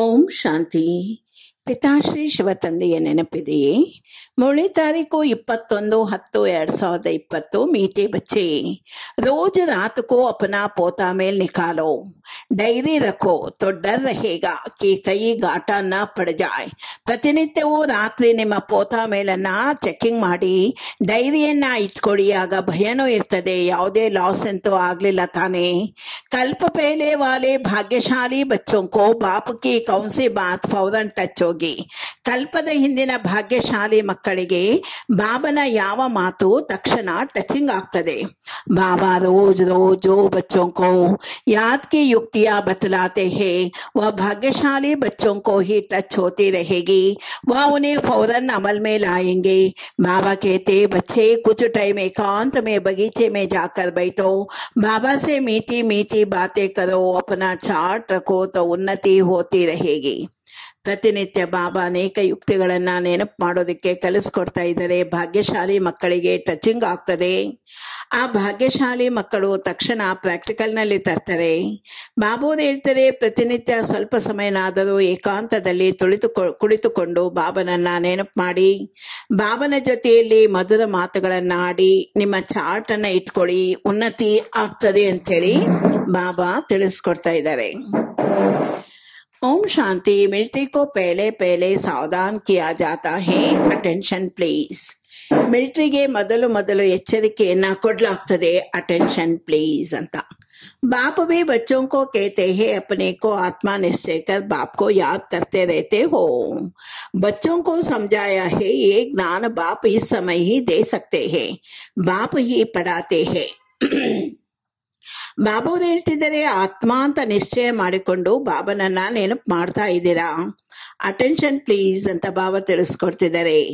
ಓಂ ಶಾಂತಿ ಪಿತಾಶ್ರೀ ಶಿವತಂದೆಯ ನೆನಪಿದೆಯೇ ಮೊಳೆ ತಾರೀಕು ಇಪ್ಪತ್ತೊಂದು ಹತ್ತು ಎರಡ್ ಸಾವಿರದ ಇಪ್ಪತ್ತು मीठे बच्चे रोज रात को अपना पोता मेल निकालो ಡೈರಿ ರಖೋ तो डर रहेगा कि कई ಗಾಟ ನ ಪಡ ಜಾಯ್ ಪ್ರತಿನಿತ್ಯವೂ ರಾತ್ರಿ ನಿಮ್ಮ ಪೋತಾ ಮೇಲನ್ನ ಚೆಕಿಂಗ್ ಮಾಡಿ ಡೈರಿಯನ್ನ ಇಟ್ಕೊಳ್ಳಿ ಆಗ ಭಯನೂ ಇರ್ತದೆ ಯಾವುದೇ ಲಾಸ್ ಅಂತೂ ಆಗ್ಲಿಲ್ಲ ತಾನೇ कल्प पहले वाले भाग्यशाली बच्चों को बाप की कौन सी बात फौरन ಟಚ್ ಹೋಗಿ ಕಲ್ಪದ ಹಿಂದಿನ ಭಾಗ್ಯಶಾಲಿ ಮಕ್ಕಳಿಗೆ ಬಾಬನ ಯಾವ ಮಾತು ತಕ್ಷಣ ಟಚಿಂಗ್ ಆಗ್ತದೆ बाबा रोज रोज जो बच्चों को याद की युक्तियां बतलाते हैं वह भाग्यशाली बच्चों को ही टच होती रहेगी वह उन्हें फौरन अमल में लाएंगे बाबा कहते बच्चे कुछ टाइम एकांत में बगीचे में जाकर बैठो बाबा से मीठी मीठी बातें करो अपना चार्ट रखो तो उन्नति होती रहेगी ಪ್ರತಿನಿತ್ಯ ಬಾಬಾ ಅನೇಕ ಯುಕ್ತಿಗಳನ್ನ ನೆನಪು ಮಾಡೋದಕ್ಕೆ ಕಲಿಸ್ಕೊಡ್ತಾ ಇದ್ದಾರೆ. ಭಾಗ್ಯಶಾಲಿ ಮಕ್ಕಳಿಗೆ ಟಚಿಂಗ್ ಆಗ್ತದೆ. ಆ ಭಾಗ್ಯಶಾಲಿ ಮಕ್ಕಳು ತಕ್ಷಣ ಪ್ರಾಕ್ಟಿಕಲ್ನಲ್ಲಿ ತರ್ತಾರೆ. ಬಾಬುರು ಹೇಳ್ತಾರೆ, ಪ್ರತಿನಿತ್ಯ ಸ್ವಲ್ಪ ಸಮಯನಾದರೂ ಏಕಾಂತದಲ್ಲಿ ತುಳಿತು ಕುಳಿತುಕೊಂಡು ಬಾಬನನ್ನ ನೆನಪು ಮಾಡಿ. ಬಾಬನ ಜೊತೆಯಲ್ಲಿ ಮಧುರ ಮಾತುಗಳನ್ನ ಆಡಿ, ನಿಮ್ಮ ಚಾರ್ಟ್ ಅನ್ನ ಇಟ್ಕೊಳ್ಳಿ, ಉನ್ನತಿ ಆಗ್ತದೆ ಅಂತೇಳಿ ಬಾಬಾ ತಿಳಿಸ್ಕೊಡ್ತಾ ಇದ್ದಾರೆ. ओम शांति मिलिट्री को पहले पहले सावधान किया जाता है अटेंशन प्लीज ಮಿಲಿಟರಿಗೆ ಮೊದಲು ಮೊದಲು ಎಚ್ಚರಿಕೆಯನ್ನ ಕೊಡ್ಲಾಗ್ತದೆ ಅಟೆನ್ಷನ್ ಪ್ಲೀಸ್ ಅಂತ बाप भी बच्चों को कहते हैं अपने को आत्मा निश्चय कर बाप को याद करते रहते हो बच्चों को समझाया है ये ज्ञान बाप इस समय ही दे सकते हैं बाप ही पढ़ाते हैं ಬಾಬುದು ಹೇಳ್ತಿದ್ದಾರೆ, ಆತ್ಮ ಅಂತ ನಿಶ್ಚಯ ಮಾಡಿಕೊಂಡು ಬಾಬನನ್ನ ನೆನಪು ಮಾಡ್ತಾ ಇದ್ದೀರಾ? ಅಟೆನ್ಷನ್ ಪ್ಲೀಸ್ ಅಂತ ಬಾಬ ತಿಳಿಸ್ಕೊಡ್ತಿದ್ದಾರೆ.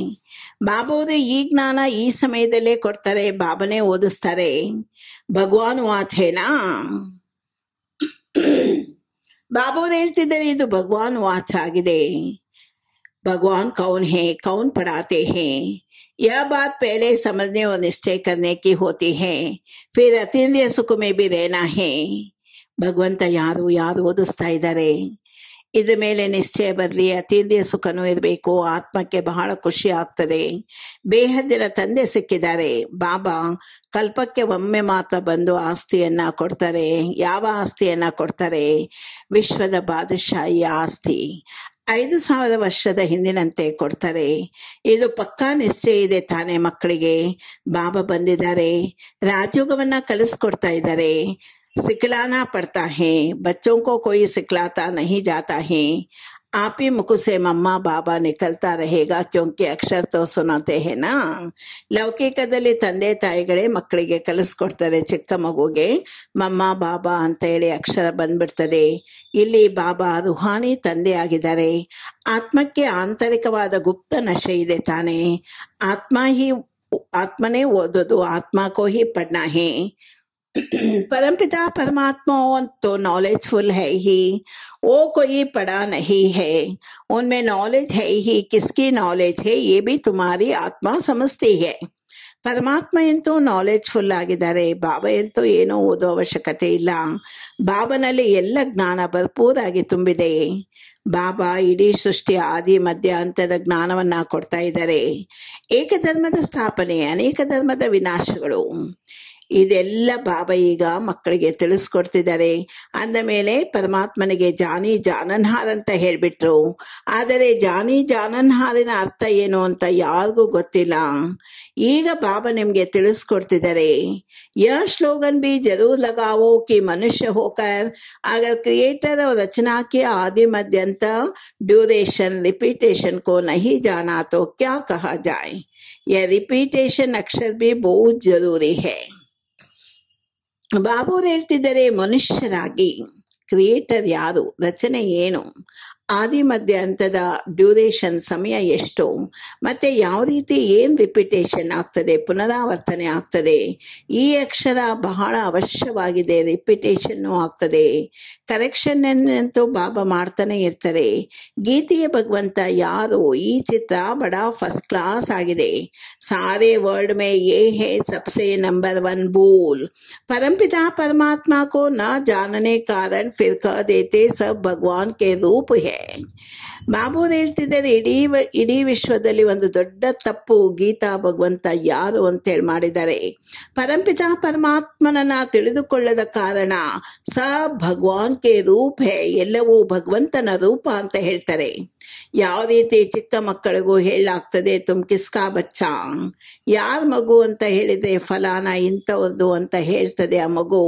ಬಾಬುದು ಈ ಜ್ಞಾನ ಈ ಸಮಯದಲ್ಲೇ ಕೊಡ್ತಾರೆ, ಬಾಬನೇ ಓದಿಸ್ತಾರೆ. ಭಗವಾನ್ ವಾಚೇನಾ? ಬಾಬುದು ಹೇಳ್ತಿದ್ದಾರೆ, ಇದು ಭಗವಾನ್ ವಾಚ್ ಆಗಿದೆ. ಭಗವಾನ್ ಕೌನ್ ಹೇ, ಕೌನ್ ಪಡಾತೆ ಹೇ. यह बात पहले समझने और निश्चय करने की होती है फिर अतीन्द्रिय सुख में भी रहना है ಭಗವಂತ ಯಾರು ಯಾರು ಓದಿಸ್ತಾ ಇದ್ದಾರೆ ಇದ ಮೇಲೆ ನಿಶ್ಚಯ ಬರಲಿ ಅತೀಂದ್ರಿಯ ಸುಖನೂ ಇರಬೇಕು ಆತ್ಮಕ್ಕೆ ಬಹಳ ಖುಷಿ ಆಗ್ತದೆ ಬೇಹದ್ದಿನ ತಂದೆ ಸಿಕ್ಕಿದ್ದಾರೆ ಬಾಬಾ ಕಲ್ಪಕ್ಕೆ ಒಮ್ಮೆ ಮಾತ್ರ ಬಂದು ಆಸ್ತಿಯನ್ನ ಕೊಡ್ತಾರೆ ಯಾವ ಆಸ್ತಿಯನ್ನ ಕೊಡ್ತಾರೆ ವಿಶ್ವದ ಬಾದಶಾಹಿ ಆಸ್ತಿ ಐದು ಸಾವಿರ ವರ್ಷದ ಹಿಂದಿನಂತೆ ಕೊಡ್ತಾರೆ ಇದು ಪಕ್ಕಾ ನಿಶ್ಚಯ ಇದೆ ತಾನೇ ಮಕ್ಕಳಿಗೆ ಬಾಬಾ ಬಂದಿದ್ದಾರೆ ರಾಜಯೋಗವನ್ನ ಕಲಿಸ್ಕೊಡ್ತಾ ಇದ್ದಾರೆ सिखलाना पड़ता है बच्चों को कोई सिखलाता नहीं जाता है आप ही मुख से मम्मा बाबा निकलता रहेगा क्योंकि अक्षर तो सुनाते हैं ना ಲೌಕಿಕದಲ್ಲಿ ತಂದೆ ತಾಯಿಗಳೇ ಮಕ್ಕಳಿಗೆ ಕಲಿಸ್ಕೊಡ್ತಾರೆ ಚಿಕ್ಕ ಮಗುಗೆ ಮಮ್ಮ ಬಾಬಾ ಅಂತ ಹೇಳಿ ಅಕ್ಷರ ಬಂದ್ಬಿಡ್ತದೆ ಇಲ್ಲಿ ಬಾಬಾ ರುಹಾನಿ ತಂದೆ ಆಗಿದ್ದಾರೆ ಆತ್ಮಕ್ಕೆ ಆಂತರಿಕವಾದ ಗುಪ್ತ ನಶೆ ಇದೆ ತಾನೇ ಆತ್ಮ ಹಿ ಆತ್ಮನೇ ಓದೋದು ಆತ್ಮ ಕೋ ಹಿ ಪಡ್ನಾ ಹೇ परमपिता परमात्मा तो नॉलेजफुल है ही वो कोई पढ़ा नहीं है उनमें नॉलेज है ही किसकी नॉलेज है ये भी तुम्हारी आत्मा समझती है ಪರಮಾತ್ಮ ಎಂತೂ ನಾಲೆಜ್ಫುಲ್ ಆಗಿದ್ದಾರೆ ಬಾಬಾ ಎಂತೂ ಏನೂ ಓದೋ ಅವಶ್ಯಕತೆ ಇಲ್ಲ ಬಾಬನಲ್ಲಿ ಎಲ್ಲ ಜ್ಞಾನ ಭರ್ಪೂರಾಗಿ ತುಂಬಿದೆ ಬಾಬಾ ಇಡೀ ಸೃಷ್ಟಿಯ ಆದಿ ಮಧ್ಯ ಅಂತದ ಜ್ಞಾನವನ್ನ ಕೊಡ್ತಾ ಇದ್ದಾರೆ ಏಕಧರ್ಮದ ಸ್ಥಾಪನೆ ಅನೇಕ ಧರ್ಮದ ವಿನಾಶಗಳು ಇದೆಲ್ಲ ಬಾಬಾ ಈಗ ಮಕ್ಕಳಿಗೆ ತಿಳಿಸ್ಕೊಡ್ತಿದ್ದಾರೆ ಅಂದ ಮೇಲೆ ಪರಮಾತ್ಮನಿಗೆ ಜಾನಿ ಜಾನನ್ಹಾರ್ ಅಂತ ಹೇಳ್ಬಿಟ್ರು ಆದರೆ ಜಾನಿ ಜಾನನ್ಹಾರಿನ ಅರ್ಥ ಏನು ಅಂತ ಯಾರಿಗೂ ಗೊತ್ತಿಲ್ಲ ಈಗ ಬಾಬಾ ನಿಮ್ಗೆ ತಿಳಿಸ್ಕೊಡ್ತಿದ್ದಾರೆ यह स्लोगन भी जरूर लगाओ कि मनुष्य होकर अगर क्रिएटर और रचना के आदि मध्यंत ड्यूरेशन रिपीटेशन को नहीं जाना तो क्या कहा जाए यह रिपीटेशन अक्षर भी बहुत जरूरी है ಬಾಬು ಹೇಳ್ತಿದ್ದಾರೆ ಮನುಷ್ಯರಾಗಿ. ಕ್ರಿಯೇಟರ್ ಯಾರು? ರಚನೆ ಏನು? ಆದಿ ಮಧ್ಯ ಹಂತದ ಡ್ಯೂರೇಷನ್ ಸಮಯ ಎಷ್ಟು? ಮತ್ತೆ ಯಾವ ರೀತಿ ಏನ್ ರಿಪಿಟೇಷನ್ ಆಗ್ತದೆ, ಪುನರಾವರ್ತನೆ ಆಗ್ತದೆ? ಈ ಅಕ್ಷರ ಬಹಳ ಅವಶ್ಯವಾಗಿದೆ ರಿಪಿಟೇಷನ್ ಆಗ್ತದೆ. ಕರೆಕ್ಷನ್ ಅಂತೂ ಬಾಬಾ ಮಾಡ್ತಾನೆ ಇರ್ತಾರೆ. ಗೀತೆಯ ಭಗವಂತ ಯಾರು? ಈ ಚಿತ್ರ ಬಡ ಫಸ್ಟ್ ಕ್ಲಾಸ್ ಆಗಿದೆ. ಸಾರೆ ವರ್ಲ್ಡ್ ಮೇ ಏ ಹೇ ಸಬ್ಸೆ ನಂಬರ್ ಒನ್ ಬೂಲ್ ಪರಂಪಿತಾ ಪರಮಾತ್ಮ ಕೋ ನ ಜಾನನೆ ಕಾರಣ, ಫಿರ್ ದೇತೆ ಸಬ್ ಭಗವಾನ್ ಕೆ ರೂಪ ಹೇ. ಬಾಬೂರ್ ಹೇಳ್ತಿದ್ದಾರೆ ಇಡೀ ಇಡೀ ವಿಶ್ವದಲ್ಲಿ ಒಂದು ದೊಡ್ಡ ತಪ್ಪು ಗೀತಾ ಭಗವಂತ ಯಾರು ಅಂತೇಳಿ ಮಾಡಿದ್ದಾರೆ. ಪರಂಪಿತ ಪರಮಾತ್ಮನನ್ನ ತಿಳಿದುಕೊಳ್ಳದ ಕಾರಣ ಸ ಭಗವಾನ್ ಕೆ ರೂಪ್, ಎಲ್ಲವೂ ಭಗವಂತನ ರೂಪ ಅಂತ ಹೇಳ್ತಾರೆ. ಯಾವ ರೀತಿ ಚಿಕ್ಕ ಮಕ್ಕಳಿಗೂ ಹೇಳಾಗ್ತದೆ ತುಮ್ ಕಿಸ್ಕಾ ಬಚ್ಚ. ಯಾರ ಮಗು ಅಂತ ಹೇಳಿದ್ರೆ ಫಲಾನ ಇಂಥವ್ರದ್ದು ಅಂತ ಹೇಳ್ತದೆ ಆ ಮಗು.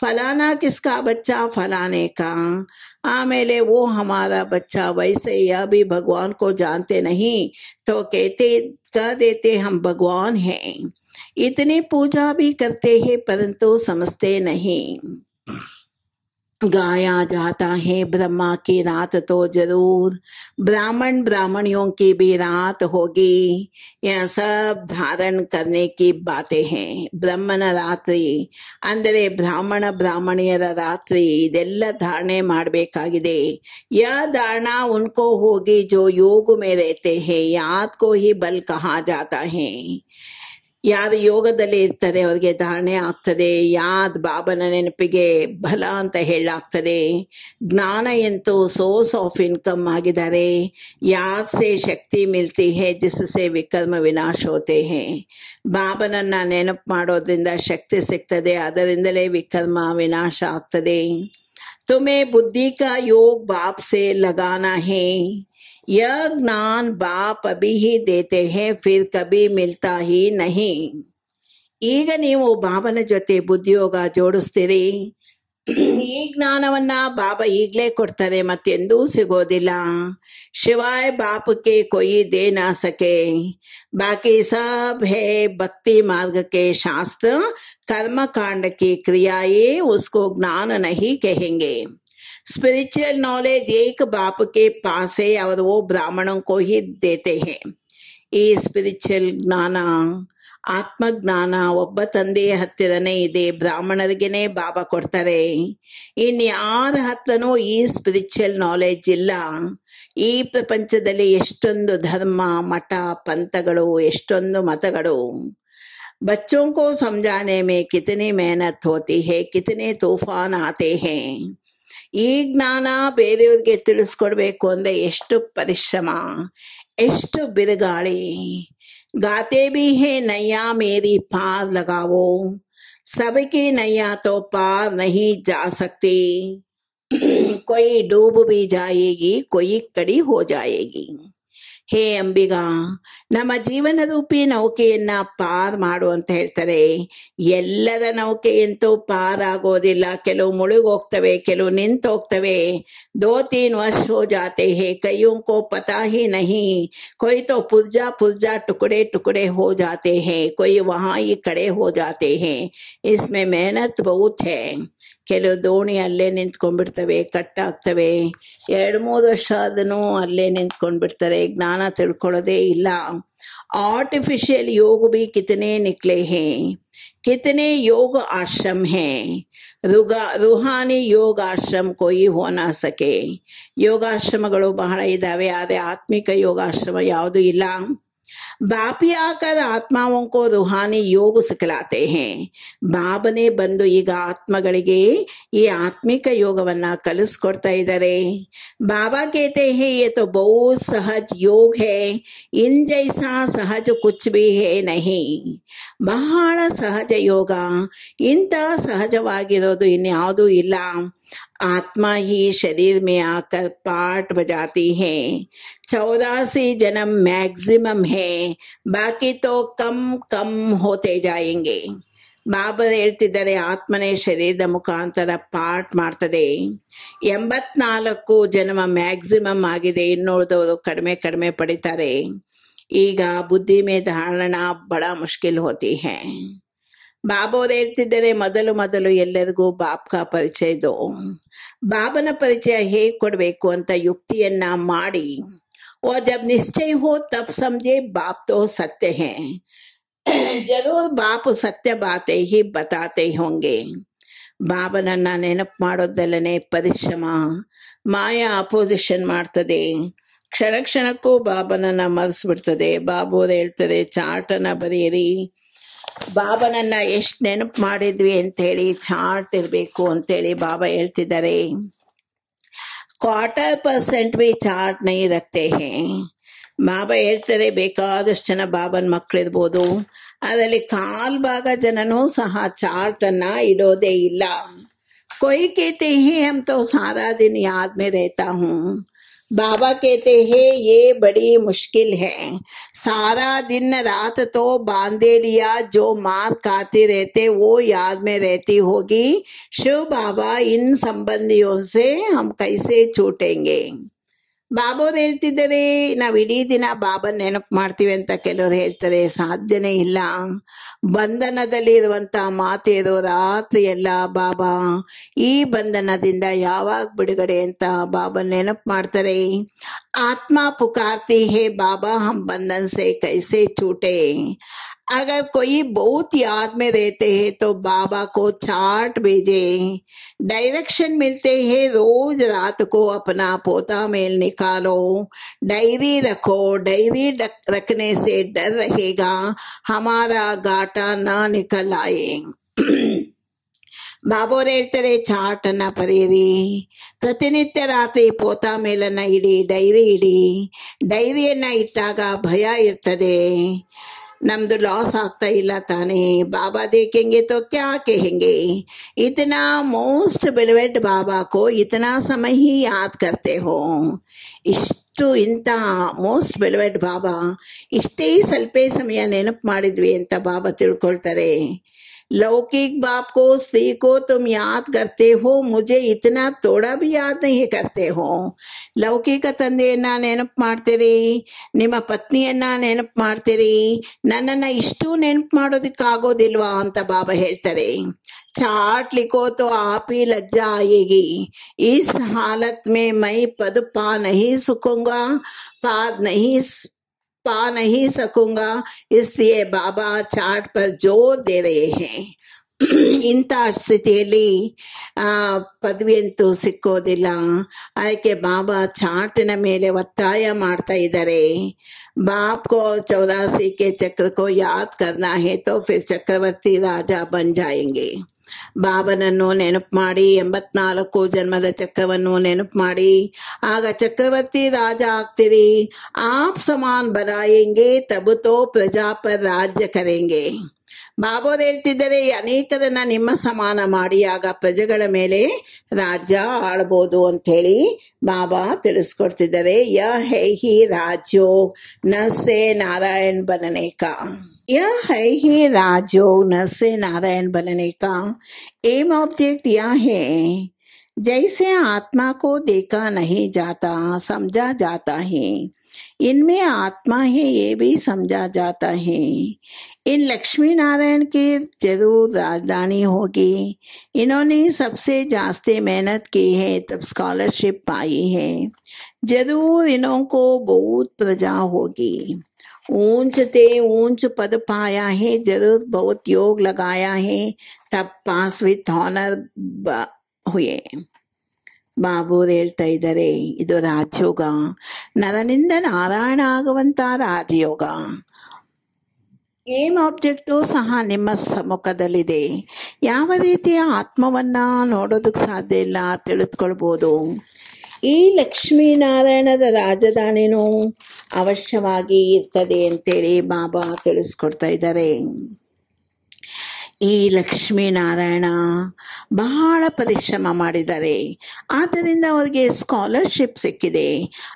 फलाना किसका बच्चा? फलाने का। आमेले वो हमारा बच्चा। वैसे यह भी भगवान को जानते नहीं तो कहते, कह देते हम भगवान हैं। इतनी पूजा भी करते हैं, परंतु समझते नहीं। गाया जाता है ब्रह्मा की रात तो जरूर ब्राह्मण ब्राह्मणियों की भी रात होगी यह सब धारण करने की बातें हैं ಬ್ರಹ್ಮನ ರಾತ್ರಿ ಅಂದರೆ ಬ್ರಾಹ್ಮಣ ಬ್ರಾಹ್ಮಣಿಯರ ರಾತ್ರಿ ಇದೆಲ್ಲ ಧಾರಣೆ ಮಾಡಬೇಕಾಗಿದೆ ಯಾ ಧಾರಣ ಉನ್ಕೋ ಹೋಗಿ ಜೋ ಯೋಗ में रहते हैं याद को ही बल कहा जाता है ಯಾರು ಯೋಗದಲ್ಲಿ ಇರ್ತಾರೆ ಅವ್ರಿಗೆ ಧಾರಣೆ ಆಗ್ತದೆ ಯಾದ್ ಬಾಬನ ನೆನಪಿಗೆ ಬಲ ಅಂತ ಹೇಳಲಾಗ್ತದೆ ಜ್ಞಾನ ಎಂತೂ ಸೋರ್ಸ್ ಆಫ್ ಇನ್ಕಮ್ ಆಗಿದ್ದಾರೆ ಯಾದ್ ಸೆ ಶಕ್ತಿ ಮಿಲ್ತಿ ಹೇ ಜಿಸ್ಸೆ ವಿಕರ್ಮ ವಿನಾಶ ಹೋತೆ ಹೇ ಬಾಬನನ್ನ ನೆನಪು ಮಾಡೋದ್ರಿಂದ ಶಕ್ತಿ ಸಿಗ್ತದೆ ಅದರಿಂದಲೇ ವಿಕರ್ಮ ವಿನಾಶ ಆಗ್ತದೆ तुम्हें बुद्धि का योग बाप से लगाना है यह ज्ञान बाप अभी ही देते हैं फिर कभी मिलता ही नहीं ಈಗ ನೀವು ಬಾಬನ ಜೊತೆ ಬುದ್ಧಿಯೋಗ ಜೋಡಿಸ್ತೀರಿ ಈ ಜ್ಞಾನವನ್ನ ಬಾಬಾ ಈಗ್ಲೇ ಕೊಡ್ತಾರೆ ಮತ್ತೆಂದೂ ಸಿಗೋದಿಲ್ಲ ಶಿವಾಯ ಬಾಪಕ್ಕೆ ಕೊಯಿ ದೇ ನಾ ಸಕೆ बाकी सब है भक्ति मार्ग के शास्त्र कर्म कांड की क्रियाएं उसको ज्ञान नहीं कहेंगे स्पिरिचुअल नॉलेज एक बाप के पास है और वो ब्राह्मणों को ही देते हैं ಈ ಸ್ಪಿರಿಚುವಲ್ ಜ್ಞಾನ ಆತ್ಮಜ್ಞಾನ ಒಬ್ಬ ತಂದೆಯ ಹತ್ತಿರನೇ ಇದೆ ಬ್ರಾಹ್ಮಣರಿಗೆನೆ ಬಾಬಾ ಕೊಡ್ತಾರೆ ಇನ್ಯಾರ ಹತ್ರನೂ ಈ ಸ್ಪಿರಿಚುವಲ್ ನಾಲೆಜ್ ಇಲ್ಲ ಈ ಪ್ರಪಂಚದಲ್ಲಿ ಎಷ್ಟೊಂದು ಧರ್ಮ ಮಠ ಪಂಥಗಳು ಎಷ್ಟೊಂದು ಮತಗಳು बच्चों को समझाने में कितनी मेहनत होती है कितने तूफान आते हैं ಈ ಜ್ಞಾನ ಬೇರೆಯವ್ರಿಗೆ ತಿಳಿಸ್ಕೊಡ್ಬೇಕು ಅಂದ್ರೆ ಎಷ್ಟು ಪರಿಶ್ರಮ ಎಷ್ಟು ಬಿರುಗಾಳಿ गाते भी है नैया मेरी पार लगाओ सबकी नैया तो पार नहीं जा सकती कोई डूब भी जाएगी कोई कड़ी हो जाएगी ಹೇ ಅಂಬಿಗಾ, ನಮ್ಮ ಜೀವನ ರೂಪಿ ನೌಕೆಯನ್ನ ಪಾರ್ ಮಾಡು ಅಂತ ಹೇಳ್ತಾರೆ. ಎಲ್ಲರ ನೌಕೆಯಂತೂ ಪಾರಾಗೋದಿಲ್ಲ. ಕೆಲವು ಮುಳುಗೋಗ್ತವೆ, ಕೆಲವು ನಿಂತೋಗ್ತವೆ. ದೋ ತೀನ್ ವರ್ಷ ಹೋ ಜಾತೆ ಹೇ, ಕೈಯೂ ಕೋ ಪತಾ ಹಿ ನಹಿ. ಕೊಯ್ ಪುರ್ಜಾ ಪುರ್ಜಾ ಟುಕಡೆ ಟುಕಡೆ ಹೋ ಜಾತೆ ಹೇ. ಕೊಯ್ ವಹಾ ಈ ಕಡೆ ಹೋ ಜಾತೆ ಹೇ. ಇಸ್ಮೆ ಮೆಹನತ್ ಬಹುತ್ ಹೇ. ಕೆಲವು ದೋಣಿ ಅಲ್ಲೇ ನಿಂತ್ಕೊಂಡ್ಬಿಡ್ತವೆ ಕಟ್ಟಾಗ್ತವೆ ಎರಡು ಮೂರು ವರ್ಷ ಆದನು ಅಲ್ಲೇ ನಿಂತ್ಕೊಂಡ್ಬಿಡ್ತಾರೆ ಜ್ಞಾನ ತಿಳ್ಕೊಳ್ಳೋದೇ ಇಲ್ಲ आर्टिफिशियल योग भी कितने निकले हैं कितने योग आश्रम हैं ರುಗಾ ರುಹಾನಿ ಯೋಗಾಶ್ರಮ ಕೊಯಿ ಹೋನ ಸಕೆ ಯೋಗಾಶ್ರಮಗಳು ಬಹಳ ಇದಾವೆ ಆದರೆ ಆತ್ಮಿಕ ಯೋಗಾಶ್ರಮ ಯಾವುದು ಇಲ್ಲ ಬಾಪಿ ಆಕರ್ ಆತ್ಮಾವೋ ಕೋ ರುಹಾನಿ ಯೋಗ ಸಿಕ್ಕಲಾತೆ ಹೇ ಬಾಬನೇ ಬಂದು ಈಗ ಆತ್ಮಗಳಿಗೆ ಈ ಆತ್ಮಿಕ ಯೋಗವನ್ನ ಕಲಿಸ್ಕೊಡ್ತಾ ಇದ್ದಾರೆ ಬಾಬಾ कहते हैं ये तो बहुत सहज योग है इन जैसा सहज कुछ भी है नहीं ಬಹಳ ಸಹಜ ಯೋಗ ಇಂಥ ಸಹಜವಾಗಿರೋದು ಇನ್ಯಾವುದೂ ಇಲ್ಲ आत्मा ही शरीर में आकर पार्ट बजाती है चौरासी जन्म मैक्सिमम है बाकी तो कम कम होते जाएंगे ಬಾಬಾ ಹೇಳ್ತಿದ್ದಾರೆ ಆತ್ಮನೇ ಶರೀರದ ಮುಖಾಂತರ ಪಾರ್ಟ್ ಮಾಡ್ತದೆ ಎಂಬತ್ನಾಲ್ಕು ಜನ್ಮ ಮ್ಯಾಕ್ಸಿಮಮ್ ಆಗಿದೆ ಇನ್ನುಳಿದವರು ಕಡಿಮೆ ಕಡಿಮೆ ಪಡಿತಾರೆ ಈಗ ಬುದ್ಧಿ ಮೇ ಧಾರಣ ಬಡ ಮುಷ್ಕಿಲ್ ಹೋತಿ ಹೇ ಬಾಬೋದು ಹೇಳ್ತಿದ್ದಾರೆ ಮೊದಲು ಮೊದಲು ಎಲ್ಲರಿಗೂ ಬಾಬ್ಕ ಪರಿಚಯ ಇದು. ಬಾಬನ ಪರಿಚಯ ಹೇಗೆ ಕೊಡಬೇಕು ಅಂತ ಯುಕ್ತಿಯನ್ನ ಮಾಡಿ. ಓ ಜಬ್ ನಿಶ್ಚಯ ಹೋ ತಪ್ ಸಮಜೆ ಬಾಪ್ ತೋ ಸತ್ಯ ಹೇ. ಜರೂರ್ ಬಾಪ್ ಸತ್ಯ ಬಾತೆ ಹಿ ಬತಾತೆ होंगे ಬಾಬನನ್ನ ನೆನಪು ಮಾಡೋದಲ್ಲನೆ ಪರಿಶ್ರಮ. ಮಾಯಾ ಅಪೋಸಿಷನ್ ಮಾಡ್ತದೆ. ಕ್ಷಣ ಕ್ಷಣಕ್ಕೂ ಬಾಬನನ್ನ ಮರೆಸ್ಬಿಡ್ತದೆ ಬಾಬೋದು ಹೇಳ್ತದೆ ಚಾರ್ಟನ್ನ ಬರೆಯಿರಿ. ಬಾಬನನ್ನ ಎಷ್ಟು ನೆನಪು ಮಾಡಿದ್ವಿ ಅಂತೇಳಿ, ಚಾರ್ಟ್ ಇರಬೇಕು ಅಂತೇಳಿ ಬಾಬಾ ಹೇಳ್ತಿದ್ದಾರೆ. ಕ್ವಾರ್ಟರ್ ಪರ್ಸೆಂಟ್ ಬಿ ಚಾರ್ಟ್ನ ಇರತ್ತೆ. ಬಾಬಾ ಹೇಳ್ತಾರೆ ಬೇಕಾದಷ್ಟು ಜನ ಬಾಬನ್ ಮಕ್ಕಳಿರ್ಬೋದು ಅದರಲ್ಲಿ ಕಾಲ್ ಭಾಗ ಜನನೂ ಸಹ ಚಾರ್ಟ್ ಅನ್ನ ಇಡೋದೇ ಇಲ್ಲ. ಕೊಯ್ಕೆ ತಿಹಿ ಅಂತ ಸಾರಾ ದಿನ ಆದ್ಮೇಲೆ ರೇತಾ बाबा कहते, हैं, ये बड़ी मुश्किल है। सारा दिन रात तो बांधे लिया, जो मार खाते रहते, वो याद में रहती होगी। शिव बाबा, इन संबंधियों से हम कैसे छूटेंगे? ಬಾಬೋರು ಹೇಳ್ತಿದ್ದಾರೆ, ನಾವು ಇಡೀ ದಿನ ಬಾಬನ್ ನೆನಪು ಮಾಡ್ತೀವಿ ಅಂತ ಕೆಲವರು ಹೇಳ್ತಾರೆ, ಸಾಧ್ಯನೇ ಇಲ್ಲ. ಬಂಧನದಲ್ಲಿ ಇರುವಂತ ಇರೋ ರಾತ್ರಿ ಎಲ್ಲ ಬಾಬಾ. ಈ ಬಂಧನದಿಂದ ಯಾವಾಗ ಬಿಡುಗಡೆ ಅಂತ ಬಾಬನ್ ನೆನಪು ಮಾಡ್ತಾರೆ? ಆತ್ಮ ಪುಕಾರ್ತಿ ಹೇ ಬಾಬಾ, ಹಂ ಬಂಧನ್ ಸೇ ಕೈಸೆ छूटे अगर कोई बहुत याद में रहते हैं तो बाबा को चार्ट भेजे डायरेक्शन मिलते हैं रोज रात को अपना पोता मेल निकालो डायरी रखो डायरी रख- रखने से डर रहेगा हमारा घाटा ना निकल आए ಬಾಬೋರ್ ಹೇಳ್ತಾರೆ ಚಾರ್ಟ್ ಅನ್ನ ಬರೆಯಿರಿ ಪ್ರತಿನಿತ್ಯ ರಾತ್ರಿ ಪೋತಾ ಮೇಲನ್ನ ಇಡಿ ಡೈರಿ ಇಡಿ ಡೈರಿಯನ್ನ ಇಟ್ಟಾಗ ಭಯ ಇರ್ತದೆ ನಮ್ದು ಲಾಸ್ ಆಗ್ತಾ ಇಲ್ಲ ತಾನೇ. ಬಾಬಾ ದೇಕೆಂಗೆ ತೋ ಕ್ಯಾ ಹೆಂಗೆ ಇತನಾ ಮೋಸ್ಟ್ ಬೆಲವೆಡ್ ಬಾಬಾ ಕೋ ಇತನಾ ಸಮಯ ಹಿ ಯಾದ್ ಕರ್ತೆ ಹೋ. ಇಷ್ಟು ಇಂಥ ಮೋಸ್ಟ್ ಬೆಲವೆಡ್ ಬಾಬಾ, ಇಷ್ಟೇ ಸ್ವಲ್ಪ ಸಮಯ ನೆನಪು ಮಾಡಿದ್ವಿ ಅಂತ ಬಾಬಾ ತಿಳ್ಕೊಳ್ತಾರೆ. लौकिक बाप को स्त्री को तुम याद करते हो मुझे इतना थोड़ा भी याद नहीं करते हो ಲೌಕಿಕ ತಂದೆಯನ್ನ ನೆನಪು ಮಾಡ್ತೀರಿ ನಿಮ್ಮ ಪತ್ನಿಯನ್ನ ನೆನಪು ಮಾಡ್ತೀರಿ ನನ್ನನ್ನ ಇಷ್ಟು ನೆನಪು ಮಾಡೋದಕ್ಕಾಗೋದಿಲ್ವಾ ಅಂತ ಬಾಬಾ ಹೇಳ್ತಾರೆ चार्ट लिखो तो आप ही लज्जा आएगी इस हालत में मैं पद पा नहीं सकूंगा पाद नहीं पा नहीं सकूंगा इसलिए बाबा चार्ट पर जोर दे रहे हैं ಇಂಥ ಸ್ಥಿತಿಯಲ್ಲಿ ಆ ಪದವಿಯಂತೂ ಸಿಕ್ಕೋದಿಲ್ಲ ಅದಕ್ಕೆ ಬಾಬಾ ಚಾಟಿನ ಮೇಲೆ ಒತ್ತಾಯ ಮಾಡ್ತಾ ಇದ್ದಾರೆ बाप को चौरासी के चक्र को याद करना है तो फिर चक्रवर्ती राजा बन जाएंगे ಬಾಬನನ್ನು ನೆನಪು ಮಾಡಿ, ಎಂಬತ್ನಾಲ್ಕು ಜನ್ಮದ ಚಕ್ರವನ್ನು ನೆನಪು ಮಾಡಿ. ಆಗ ಚಕ್ರವರ್ತಿ ರಾಜ ಆಗ್ತೀರಿ. ಆಪ್ ಸಮಾನ್ ಬರಾಯಂಗೆ, ತಬುತೋ ಪ್ರಜಾಪ ರಾಜ್ಯ ಕರೆಂಗೆ. ಬಾಬೋರ್ ಹೇಳ್ತಿದ್ದರೆ, ಅನೇಕರನ್ನ ನಿಮ್ಮ ಸಮಾನ ಮಾಡಿ, ಆಗ ಪ್ರಜೆಗಳ ಮೇಲೆ ರಾಜ್ಯ ಆಳ್ಬೋದು ಹೇಳಿ ಬಾಬಾ ತಿಳಿಸ್ಕೊಡ್ತಿದ್ದಾರೆ. ಯ ಹೇ ಹಿ ರಾಜ್ಯೋ, ನ ಸೇ ನಾರಾಯಣ್ ಬನನೇಕ. यह है ही राजयोग न से नारायण बनने का एम ऑब्जेक्ट यह है। जैसे आत्मा को देखा नहीं जाता, समझा जाता है। इनमें आत्मा है, ये भी समझा जाता है। इन लक्ष्मी नारायण की ज़रूर राजधानी होगी। इन्होंने सबसे जास्ते मेहनत की है, तब स्कॉलरशिप पाई है। ज़रूर इन्हों को बहुत प्रजा होगी। ऊंच ते ऊंच पद पाया है जरूर बहुत योग लगाया है तब पास विथ ऑनर हुए ಬಾಬೂರ್ ಹೇಳ್ತಾ ಇದ್ದಾರೆ ಇದು ರಾಜಯೋಗ ನರನಿಂದ ನಾರಾಯಣ ಆಗುವಂತ ರಾಜಯೋಗ ಏಮ್ ಆಬ್ಜೆಕ್ಟು ಸಹ ನಿಮ್ಮ ಸಮ್ಮುಖದಲ್ಲಿದೆ ಯಾವ ರೀತಿಯ ಆತ್ಮವನ್ನ ನೋಡೋದಕ್ಕೆ ಸಾಧ್ಯ ಇಲ್ಲ ತಿಳಿದುಕೊಳ್ಬೋದು ಈ ಲಕ್ಷ್ಮೀನಾರಾಯಣದ ರಾಜಧಾನಿನೂ ಅವಶ್ಯವಾಗಿ ಇರ್ತದೆ ಅಂತೇಳಿ ಬಾಬಾ ತಿಳಿಸ್ಕೊಡ್ತಾ ಇದ್ದಾರೆ. ಈ ಲಕ್ಷ್ಮೀನಾರಾಯಣ ಬಹಳ ಪರಿಶ್ರಮ ಮಾಡಿದ್ದಾರೆ ಆದ್ದರಿಂದ ಅವರಿಗೆ ಸ್ಕಾಲರ್ಶಿಪ್ ಸಿಕ್ಕಿದೆ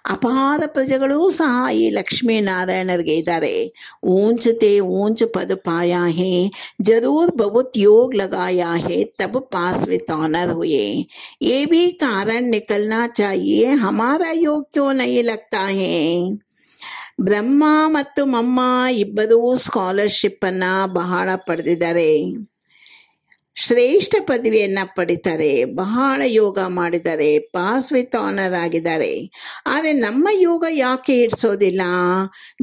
ಅಪಾರ ಪ್ರಜೆಗಳು ಸಹ ಈ ಲಕ್ಷ್ಮೀನಾರಾಯಣರಿಗೆ ಇದ್ದಾರೆ ऊंच ते ऊंच पद पाया है जरूर बहुत योग लगाया है तब पास विथ ऑनर हुए ये भी कारण निकलना चाहिए हमारा योग क्यों नहीं लगता है ಬ್ರಹ್ಮ ಮತ್ತು ಮಮ್ಮ ಇಬ್ಬರೂ ಸ್ಕಾಲರ್ಶಿಪ್ ಅನ್ನ ಬಹಳ ಪಡೆದಿದ್ದಾರೆ ಶ್ರೇಷ್ಠ ಪದವಿಯನ್ನು ಪಡಿತಾರೆ, ಬಹಳ ಯೋಗ ಮಾಡಿದ್ದಾರೆ ಪಾಸ್ ವಿತ್ ಆನರ್ ಆಗಿದ್ದಾರೆ. ಆದರೆ ನಮ್ಮ ಯೋಗ ಯಾಕೆ ಇಡ್ಸೋದಿಲ್ಲ?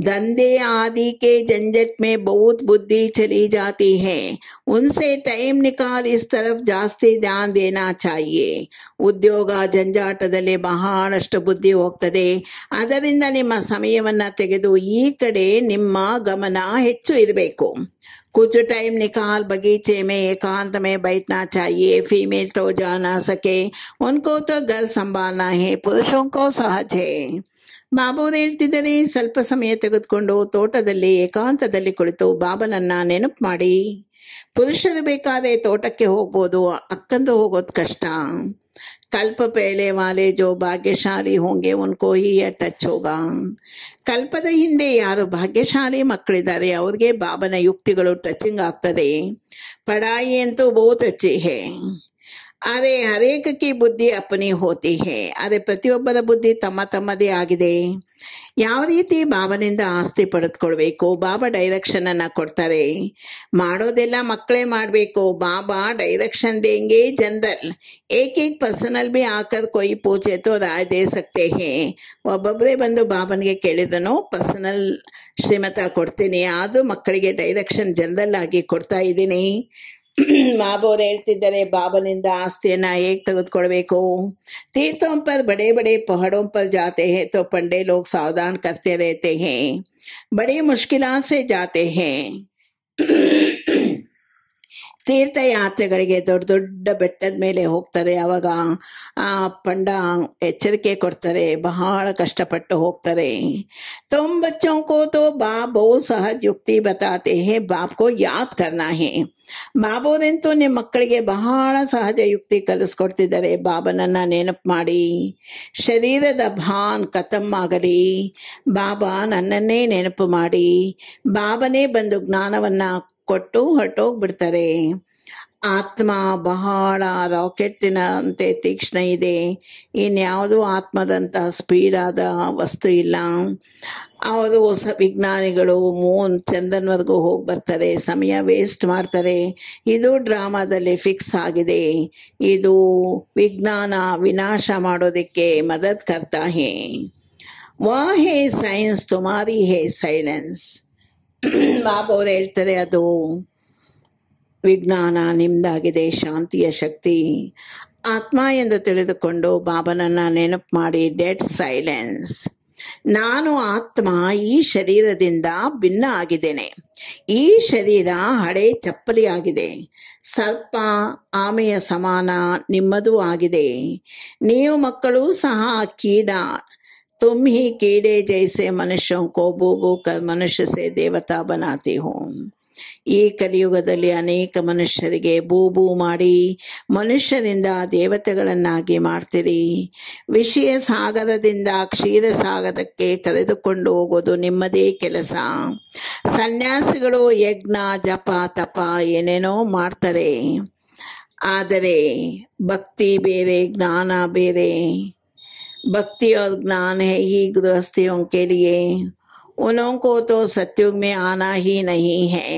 ದಂಧೆ ಆದಿಕೆ ಜಂಜಟ್ ಮೇ ಬಹುತ್ ಬುದ್ಧಿ ಚಲಿ ಜಾತಿ ಹೇ. ಉನ್ಸೆ ಟೈಮ್ ನಿಕಾಲ್ ಇಸ್ ತರಫ್ ಜಾಸ್ತಿ ಧ್ಯಾನ್ ದೇನಾ ಚಾಯಿ ಉದ್ಯೋಗ ಜಂಜಾಟದಲ್ಲಿ ಬಹಳಷ್ಟು ಬುದ್ಧಿ ಹೋಗ್ತದೆ. ಅದರಿಂದ ನಿಮ್ಮ ಸಮಯವನ್ನ ತೆಗೆದು ಈ ಕಡೆ ನಿಮ್ಮ ಗಮನ ಹೆಚ್ಚು ಇರಬೇಕು. कुछ टाइम निकाल बगीचे में एकांत में बैठना चाहिए फीमेल तो जा ना सके उनको तो घर संभालना है पुरुषों को सहज है ಬಾಬು ಹೇಳ್ತಿದ್ದರೆ ಸ್ವಲ್ಪ ಸಮಯ ತೆಗೆದುಕೊಂಡು ತೋಟದಲ್ಲಿ ಏಕಾಂತದಲ್ಲಿ ಕುಳಿತು ಬಾಬನನ್ನ ನೆನಪು ಮಾಡಿ ಪುರುಷರು ಬೇಕಾದ್ರೆ ತೋಟಕ್ಕೆ ಹೋಗ್ಬೋದು ಅಕ್ಕಂದು ಹೋಗೋದು ಕಷ್ಟ ಕಲ್ಪ ಪೇಳೆ ವಾಲೆ ಜೋ ಭಾಗ್ಯಶಾಲಿ ಹೋಂಗೆ ಉನ್ಕೋ ಹಿ ಟಚ್ ಹೋಗ. ಕಲ್ಪದ ಹಿಂದೆ ಯಾರು ಭಾಗ್ಯಶಾಲಿ ಮಕ್ಕಳಿದ್ದಾರೆ, ಅವ್ರಿಗೆ ಬಾಬನ ಯುಕ್ತಿಗಳು ಟಚಿಂಗ್ ಆಗ್ತದೆ. ಪಡಾಯಿ ಅಂತೂ ಬಹುತ್ ಅಚ್ಚಿ ಹೇ ಆದರೆ ಹರೇಕಕ್ಕೆ ಬುದ್ಧಿ ಅಪನಿ ಹೋತಿ ಹೇ. ಆದರೆ ಪ್ರತಿಯೊಬ್ಬರ ಬುದ್ಧಿ ತಮ್ಮ ತಮ್ಮದೇ ಆಗಿದೆ. ಯಾವ ರೀತಿ ಬಾಬನಿಂದ ಆಸ್ತಿ ಪಡೆದುಕೊಳ್ಬೇಕು? ಬಾಬಾ ಡೈರೆಕ್ಷನ್ ಅನ್ನ ಕೊಡ್ತಾರೆ. ಮಾಡೋದೆಲ್ಲ ಮಕ್ಕಳೇ ಮಾಡಬೇಕು. ಬಾಬಾ ಡೈರೆಕ್ಷನ್ ದೇಂಗೆ ಜನರಲ್ ಏಕೇಕ್ ಏಕ್ ಪರ್ಸನಲ್ ಬಿ ಆಕರ್ ಕೊಯ್ ಪೂಜೆ ತೋ ರಾಯ್ ದೇ ಸಕ್ತೆ ಹೇ. ಒಬ್ಬೊಬ್ಬರೇ ಬಂದು ಬಾಬನಿಗೆ ಕೇಳಿದನು ಪರ್ಸನಲ್ ಶ್ರೀಮತ ಕೊಡ್ತೀನಿ. ಆದರೂ ಮಕ್ಕಳಿಗೆ ಡೈರೆಕ್ಷನ್ ಜನರಲ್ ಆಗಿ ಕೊಡ್ತಾ ಇದ್ದೀನಿ. ಮಾಬೋರು ಹೇಳ್ತಿದ್ದಾರೆ ಬಾಬನಿಂದ ಆಸ್ತಿಯನ್ನ ಹೇಗ್ ತೆಗೆದುಕೊಳ್ಬೇಕು तीर्थों पर बड़े बड़े पहाड़ों पर जाते हैं तो पंडे लोग सावधान करते रहते हैं बड़ी मुश्किलात से जाते हैं ತೀರ್ಥಯಾತ್ರೆಗಳಿಗೆ ದೊಡ್ಡ ದೊಡ್ಡ ಬೆಟ್ಟದ ಮೇಲೆ ಹೋಗ್ತಾರೆ. ಅವಾಗ, ಆ ಪಂಡ ಎಚ್ಚರಿಕೆ ಕೊಡ್ತಾರೆ. ಬಹಳ ಕಷ್ಟಪಟ್ಟು ಹೋಗ್ತಾರೆ. ತುಂಬ ಚೌಕೋ ತೋ ಬಾ ಬಹು ಸಹಜ ಯುಕ್ತಿ ಬತಾತೆ. ಹೇ ಬಾಪ್ಕೋ ಯಾದ್ ಕರ್ನಾ ಹೇ. ಬಾಬೋದಂತೂ ನಿಮ್ಮ ಮಕ್ಕಳಿಗೆ ಬಹಳ ಸಹಜ ಯುಕ್ತಿ ಕಲಿಸ್ಕೊಡ್ತಿದ್ದಾರೆ. ಬಾಬನನ್ನ ನೆನಪು ಮಾಡಿ. ಶರೀರದ ಭಾನ್ ಕತಮ್ಮಾಗಲಿ ಬಾಬಾ ನನ್ನನ್ನೇ ನೆನಪು ಮಾಡಿ. ಬಾಬನೇ ಬಂದು ಜ್ಞಾನವನ್ನ ಕೊಟ್ಟು ಹೊರಟೋಗ್ಬಿಡ್ತಾರೆ ಆತ್ಮ ಬಹಳ ರಾಕೆಟ್ಟಿನಂತೆ ತೀಕ್ಷ್ಣ ಇದೆ. ಇನ್ಯಾವುದೂ ಆತ್ಮದಂತ ಸ್ಪೀಡ್ ಆದ ವಸ್ತು ಇಲ್ಲ. ಅವರು ಹೊಸ ವಿಜ್ಞಾನಿಗಳು ಮೂನ್ ಚಂದನ್ವರೆಗೂ ಹೋಗಿ ಬರ್ತಾರೆ ಸಮಯ ವೇಸ್ಟ್ ಮಾಡ್ತಾರೆ. ಇದು ಡ್ರಾಮಾದಲ್ಲಿ ಫಿಕ್ಸ್ ಆಗಿದೆ. ಇದು ವಿಜ್ಞಾನ ವಿನಾಶ ಮಾಡೋದಕ್ಕೆ ಮದತ್ ಕರ್ತಾ ಹೇ. ವಾ ಹೇ ಸೈನ್ಸ್, ತುಮಾರಿ ಹೇ ಸೈಲೆನ್ಸ್. ಅವ್ರು ಹೇಳ್ತಾರೆ ಅದು. ವಿಜ್ಞಾನ, ನಿಮ್ದಾಗಿದೆ, ಶಾಂತಿಯ ಶಕ್ತಿ. ಆತ್ಮ ಎಂದು ತಿಳಿದುಕೊಂಡು ಬಾಬನನ್ನ ನೆನಪು ಮಾಡಿ, ಡೆಡ್ ಸೈಲೆನ್ಸ್. ನಾನು ಆತ್ಮ ಈ ಶರೀರದಿಂದ ಭಿನ್ನ ಆಗಿದ್ದೇನೆ. ಈ ಶರೀರ ಹಳೆ ಚಪ್ಪಲಿ ಆಗಿದೆ. ಸರ್ಪ, ಆಮೆಯ ಸಮಾನ, ನಿಮ್ಮದೂ ಆಗಿದೆ. ನೀವು ಮಕ್ಕಳು ಸಹ ಕೀಡ तुम ही कीड़े जैसे मनुष्यों को बू बू कर मनुष्य से देवता बनाती हो ಈ ಕಲಿಯುಗದಲ್ಲಿ ಅನೇಕ ಮನುಷ್ಯರಿಗೆ ಬೂಬೂ ಮಾಡಿ ಮನುಷ್ಯರಿಂದ ದೇವತೆಗಳನ್ನಾಗಿ ಮಾಡ್ತೀರಿ ವಿಷಯ ಸಾಗರದಿಂದ ಕ್ಷೀರ ಸಾಗರಕ್ಕೆ ಕರೆದುಕೊಂಡು ಹೋಗೋದು ನಿಮ್ಮದೇ ಕೆಲಸ ಸನ್ಯಾಸಿಗಳು ಯಜ್ಞ ಜಪ ತಪ ಏನೇನೋ ಮಾಡ್ತಾರೆ ಆದರೆ ಭಕ್ತಿ ಬೇರೆ ಜ್ಞಾನ ಬೇರೆ भक्ति और ज्ञान है ही गृहस्थियों के लिए उन्हों को तो सत्युग में आना ही नहीं है